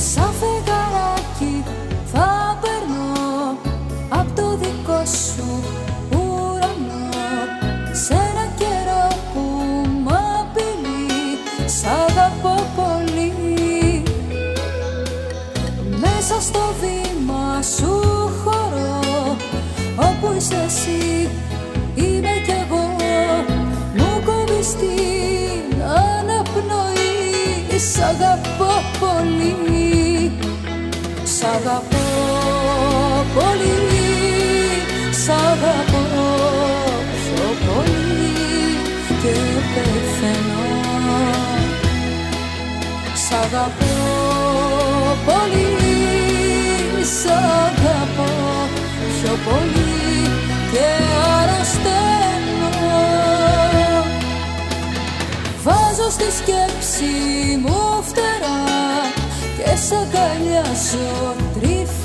Σαν φεγγαράκι θα περνώ Απ' το δικό σου ουρανό. Σ' ένα καιρό που μ' απειλεί Σ' αγαπώ πολύ. Μέσα στο βήμα σου χωρώ Όπου είσαι εσύ είμαι κι εγώ. Μου κόβεις την αναπνοή Σ' αγαπώ πολύ αγαπώ πιο πολύ Και πεθαίνω. Σ' αγαπώ πολύ Σ' αγαπώ πιο πολύ Και αρρωσταίνω. Βάζω στη σκέψη μου φτερά Και σ' αγκαλιάζω τρυφερά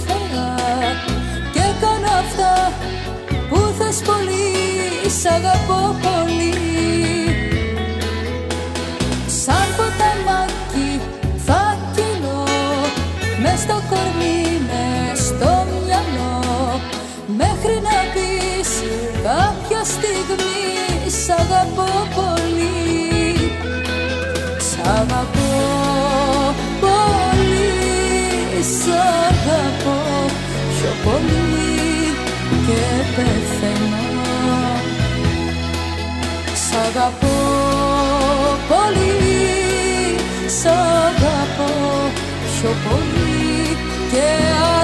Σ' αγαπώ πολύ. Σαν ποταμάκι θα κυλώ Μες στο κορμί, μες στο μυαλό. Μέχρι να πεις κάποια στιγμή Σ' αγαπώ πολύ. Σ' αγαπώ πολύ. Σ' αγαπώ πιο πολύ Και πεθαίνω αγαπώ πολύ Σ' αγαπώ πιο πολύ Και αρρωσταίνω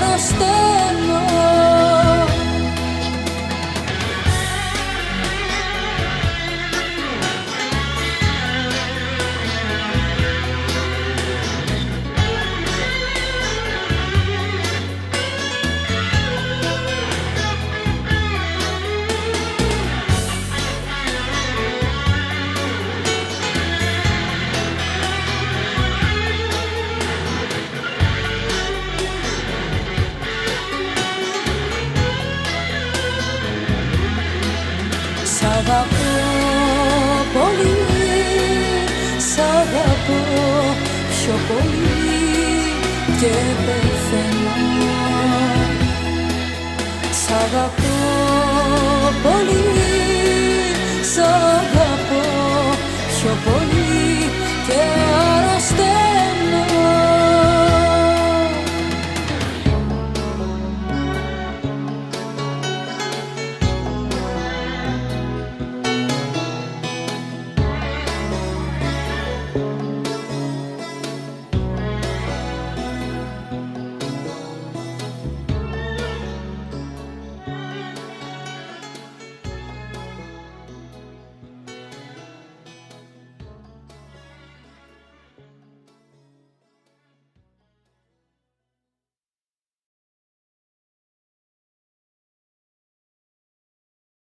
πολύ Και πεθαίνω. Σ' αγαπώ πολύ